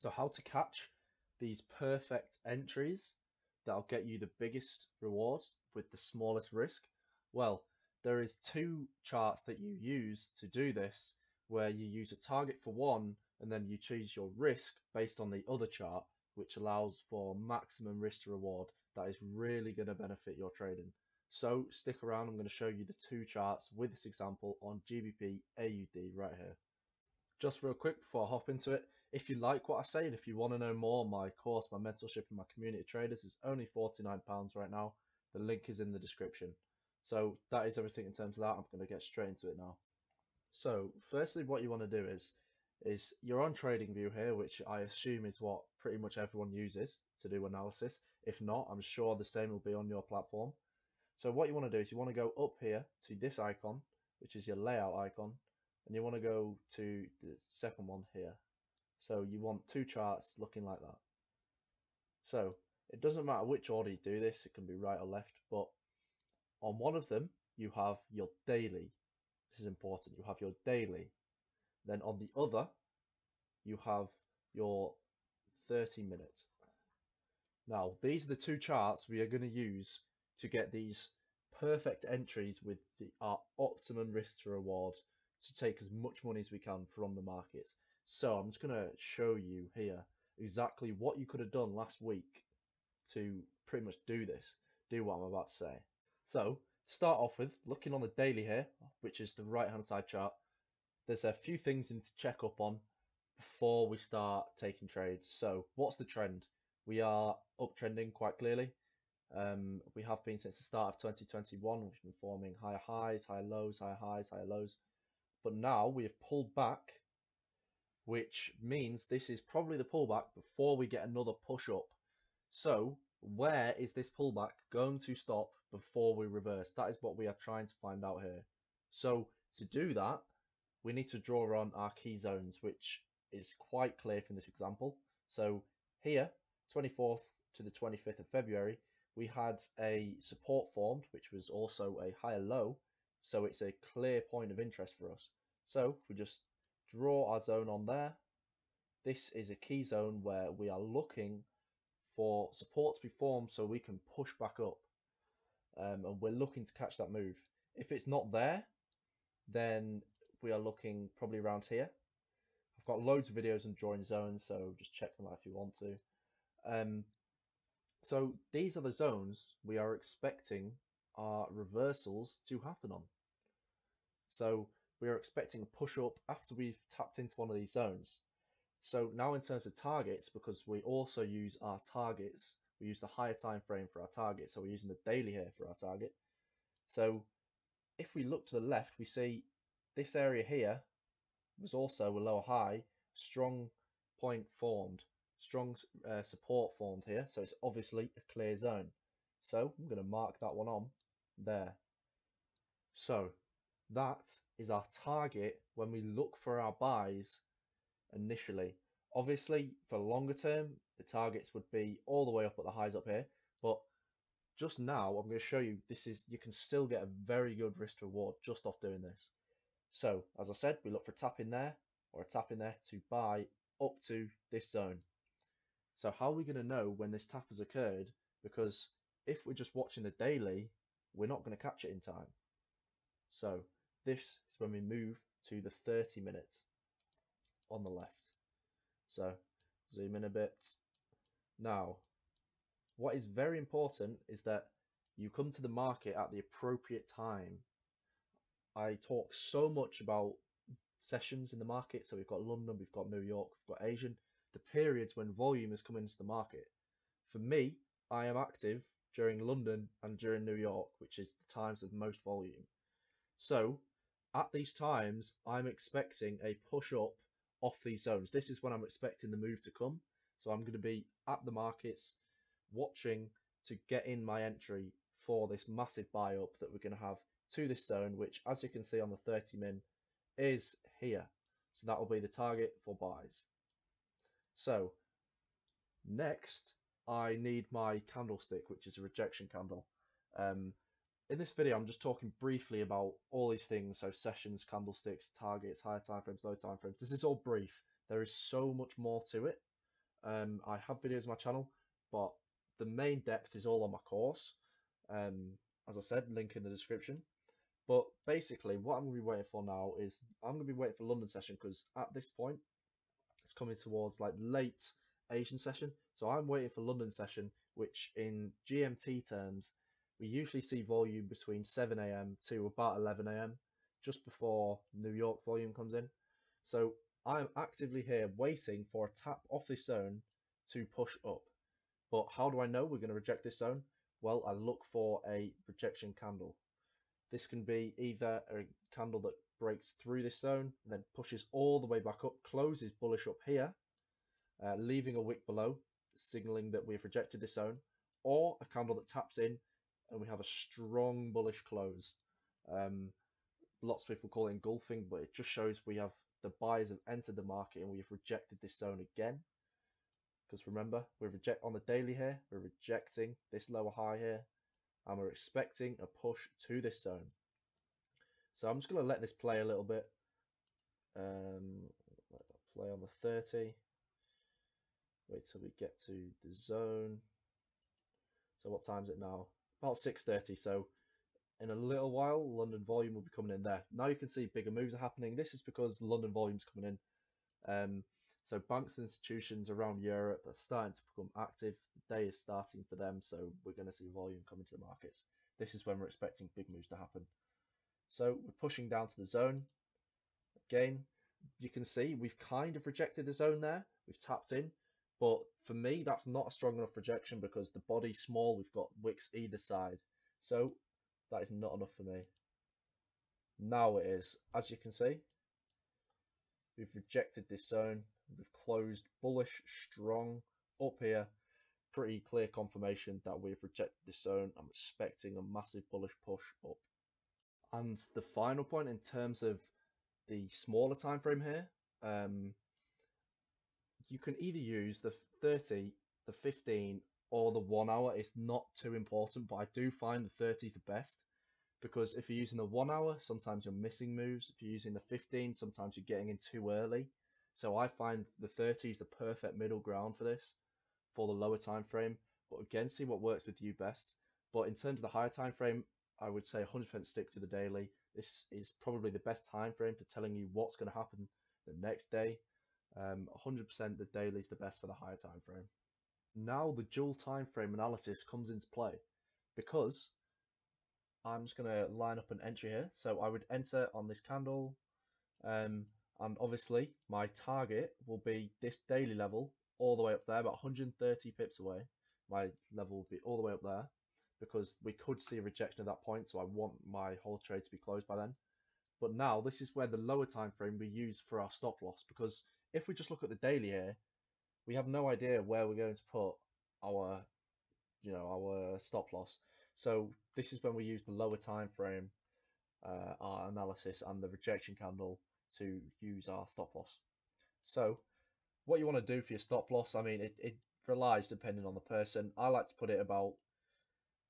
So how to catch these perfect entries that'll get you the biggest rewards with the smallest risk? Well, there is two charts that you use to do this where you use a target for one and then you choose your risk based on the other chart which allows for maximum risk to reward that is really going to benefit your trading. So stick around, I'm going to show you the two charts with this example on GBP AUD right here. Just real quick before I hop into it, if you like what I say and if you want to know more, my course, my mentorship and my community traders is only £49 right now. The link is in the description. So that is everything in terms of that. I'm going to get straight into it now. So firstly, what you want to do is, is you're on TradingView here, which I assume is what pretty much everyone uses to do analysis. If not, I'm sure the same will be on your platform. So what you want to do is you want to go up here to this icon, which is your layout icon, and you want to go to the second one here. So you want two charts looking like that. So it doesn't matter which order you do this, it can be right or left, but on one of them you have your daily. This is important. You have your daily. Then on the other, you have your 30 minutes. Now, these are the two charts we are going to use to get these perfect entries with the, our optimum risk to reward to take as much money as we can from the markets. So I'm just going to show you here exactly what you could have done last week to pretty much do this, do what I'm about to say. So start off with looking on the daily here, which is the right hand side chart. There's a few things to check up on before we start taking trades. So what's the trend? We are uptrending quite clearly. Um, we have been since the start of 2021. We've been forming higher highs, higher lows, higher highs, higher lows. But now we have pulled back, which means this is probably the pullback before we get another push up. So where is this pullback going to stop before we reverse? That is what we are trying to find out here. So to do that, we need to draw on our key zones, which is quite clear from this example. So here, 24th to the 25th of February, we had a support formed, which was also a higher low. So it's a clear point of interest for us. So we just draw our zone on there, this is a key zone where we are looking for support to be formed so we can push back up. Um, and we're looking to catch that move. If it's not there, then we are looking probably around here. I've got loads of videos on drawing zones, so just check them out if you want to. Um, so these are the zones we are expecting our reversals to happen on. So we are expecting a push up after we've tapped into one of these zones. So now in terms of targets, because we also use our targets, we use the higher time frame for our target. So we're using the daily here for our target. So if we look to the left, we see this area here was also a lower high, strong point formed, strong uh, support formed here. So it's obviously a clear zone. So I'm going to mark that one on there. So that is our target when we look for our buys initially. Obviously, for longer term, the targets would be all the way up at the highs up here. But just now, I'm going to show you this is you can still get a very good risk reward just off doing this. So, as I said, we look for a tap in there or a tap in there to buy up to this zone. So how are we going to know when this tap has occurred? Because if we're just watching the daily, we're not going to catch it in time. So this is when we move to the 30 minutes on the left. So zoom in a bit. Now, what is very important is that you come to the market at the appropriate time. I talk so much about sessions in the market. So we've got London, we've got New York, we've got Asian, the periods when volume is coming into the market. For me, I am active during London and during New York, which is the times of most volume. So at these times, I'm expecting a push up off these zones. This is when I'm expecting the move to come. So I'm going to be at the markets watching to get in my entry for this massive buy up that we're going to have to this zone, which as you can see on the 30 min is here. So that will be the target for buys. So next, I need my candlestick, which is a rejection candle. Um, in this video, I'm just talking briefly about all these things. So sessions, candlesticks, targets, higher time frames, low time frames. This is all brief. There is so much more to it. Um, I have videos on my channel, but the main depth is all on my course. Um, as I said, link in the description. But basically, what I'm going to be waiting for now is I'm going to be waiting for London session because at this point, it's coming towards like late Asian session. So I'm waiting for London session, which in GMT terms, we usually see volume between 7 a.m. to about 11 a.m. just before New York volume comes in. So I'm actively here waiting for a tap off this zone to push up. But how do I know we're going to reject this zone? Well, I look for a rejection candle. This can be either a candle that breaks through this zone, then pushes all the way back up, closes bullish up here, uh, leaving a wick below, signaling that we've rejected this zone, or a candle that taps in and we have a strong bullish close. Um, lots of people call it engulfing, but it just shows we have the buyers have entered the market and we've rejected this zone again. Because remember, we're reject on the daily here, we're rejecting this lower high here, and we're expecting a push to this zone. So I'm just going to let this play a little bit. Um, play on the 30. Wait till we get to the zone. So what time is it now? About 6.30. So in a little while, London volume will be coming in there. Now you can see bigger moves are happening. This is because London volume's coming in. Um, so banks and institutions around Europe are starting to become active. The day is starting for them, so we're going to see volume coming to the markets. This is when we're expecting big moves to happen. So we're pushing down to the zone. Again, you can see we've kind of rejected the zone there. We've tapped in. But for me, that's not a strong enough rejection because the body's small. We've got wicks either side. So that is not enough for me. Now it is. As you can see, we've rejected this zone. We've closed bullish, strong up here. Pretty clear confirmation that we've rejected this zone. I'm expecting a massive bullish push up. And the final point in terms of the smaller time frame here, um, you can either use the 30, the 15, or the one hour. It's not too important, but I do find the 30 is the best because if you're using the one hour, sometimes you're missing moves. If you're using the 15, sometimes you're getting in too early. So I find the 30 is the perfect middle ground for this, for the lower time frame. But again, see what works with you best. But in terms of the higher time frame, I would say 100% stick to the daily. This is probably the best time frame for telling you what's going to happen the next day. Um, 100% the daily is the best for the higher time frame. Now the dual time frame analysis comes into play because I'm just going to line up an entry here. So I would enter on this candle um, and obviously my target will be this daily level all the way up there, about 130 pips away. My level will be all the way up there because we could see a rejection at that point. So I want my whole trade to be closed by then. But now this is where the lower time frame we use for our stop loss because if we just look at the daily here, we have no idea where we're going to put our, you know, our stop loss. So this is when we use the lower time frame, uh, our analysis and the rejection candle to use our stop loss. So what you want to do for your stop loss, I mean, it, it relies depending on the person. I like to put it about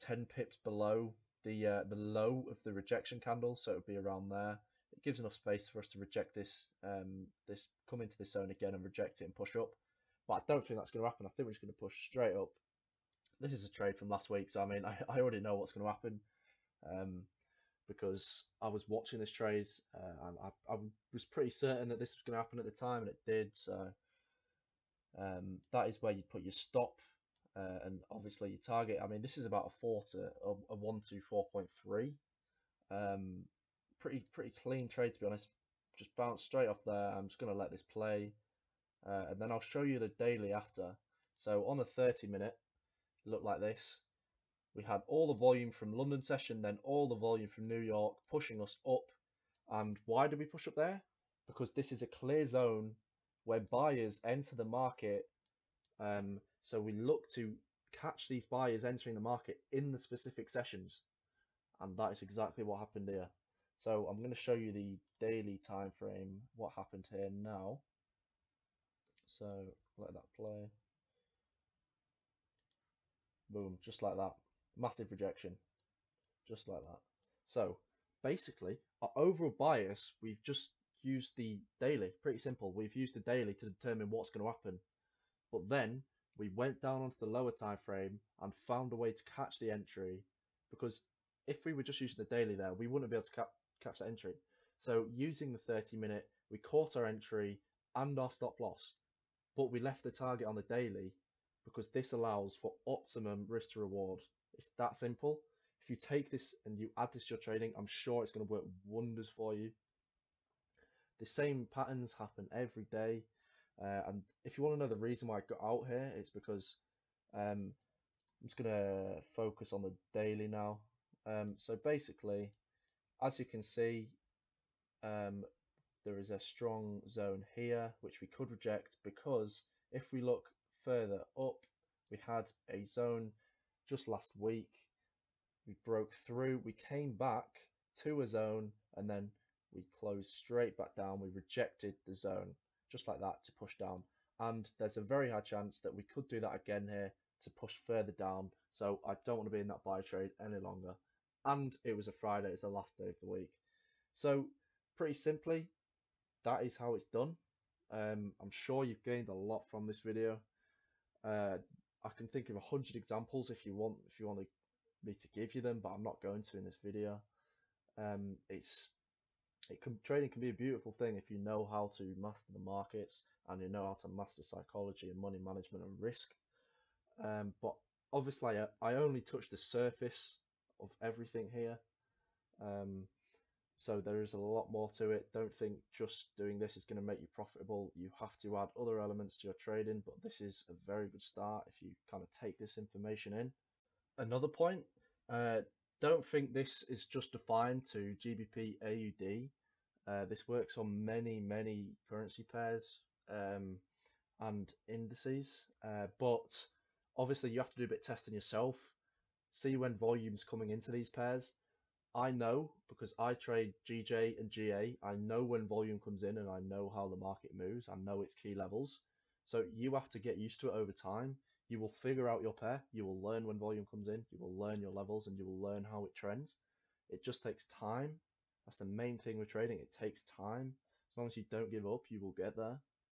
10 pips below the uh, the low of the rejection candle, so it would be around there. It gives enough space for us to reject this, um, this come into this zone again and reject it and push up. But I don't think that's going to happen. I think we're just going to push straight up. This is a trade from last week, so I mean, I, I already know what's going to happen um, because I was watching this trade uh, I, I was pretty certain that this was going to happen at the time, and it did. So um, that is where you put your stop uh, and obviously your target. I mean, this is about a four to a, a one to four point three. Um, pretty pretty clean trade to be honest. Just bounce straight off there. I'm just going to let this play, uh, and then I'll show you the daily after. So on the 30 minute, it looked like this. We had all the volume from London session, then all the volume from New York pushing us up. And why did we push up there? Because this is a clear zone where buyers enter the market um, so we look to catch these buyers entering the market in the specific sessions. And that is exactly what happened here. So I'm going to show you the daily time frame, what happened here now. So let that play. Boom, just like that. Massive rejection. Just like that. So basically, our overall bias, we've just used the daily. Pretty simple. We've used the daily to determine what's going to happen But then we went down onto the lower time frame and found a way to catch the entry because if we were just using the daily there, we wouldn't be able to catch that entry. So using the 30 minute, we caught our entry and our stop loss, but we left the target on the daily because this allows for optimum risk to reward. It's that simple. If you take this and you add this to your trading, I'm sure it's going to work wonders for you. The same patterns happen every day. Uh, and if you want to know the reason why I got out here, it's because um, I'm just going to focus on the daily now. Um, so basically, as you can see, um, there is a strong zone here, which we could reject because if we look further up, we had a zone just last week. We broke through, we came back to a zone, and then we closed straight back down. We rejected the zone just like that to push down. And there's a very high chance that we could do that again here to push further down. So I don't want to be in that buy trade any longer. And it was a Friday, it's the last day of the week. So pretty simply, that is how it's done. Um, I'm sure you've gained a lot from this video. Uh, I can think of a hundred examples if you want if you want me to give you them, but I'm not going to in this video. Um, it's it can trading can be a beautiful thing if you know how to master the markets and you know how to master psychology and money management and risk. Um, but obviously, I, I only touched the surface of everything here. Um, so there is a lot more to it. Don't think just doing this is going to make you profitable. You have to add other elements to your trading, but this is a very good start if you kind of take this information in. Another point, uh, don't think this is just defined to GBP AUD. Uh, this works on many, many currency pairs um, and indices, uh, but obviously you have to do a bit testing yourself. See when volume's coming into these pairs I know because I trade GJ and GA. I know when volume comes in and I know how the market moves. I know its key levels. So you have to get used to it over time. You will figure out your pair. You will learn when volume comes in. You will learn your levels and you will learn how it trends. It just takes time. That's the main thing with trading. It takes time. As long as you don't give up, you will get there.